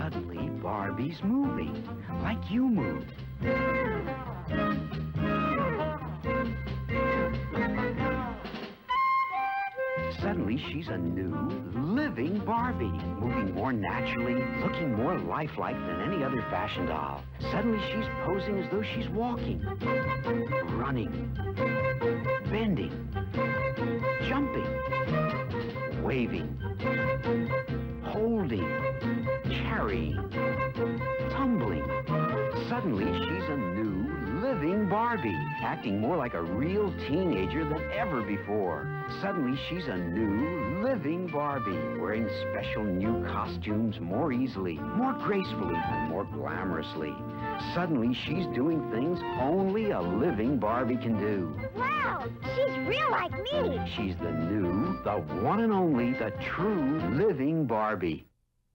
Suddenly, Barbie's moving, like you move. Suddenly, she's a new, living Barbie, moving more naturally, looking more lifelike than any other fashion doll. Suddenly, she's posing as though she's walking, running, bending, jumping, waving, holding, tumbling. Suddenly, she's a new, living Barbie, acting more like a real teenager than ever before. Suddenly, she's a new, living Barbie, wearing special new costumes more easily, more gracefully, and more glamorously. Suddenly, she's doing things only a living Barbie can do. Wow, she's real like me. She's the new, the one and only, the true living Barbie.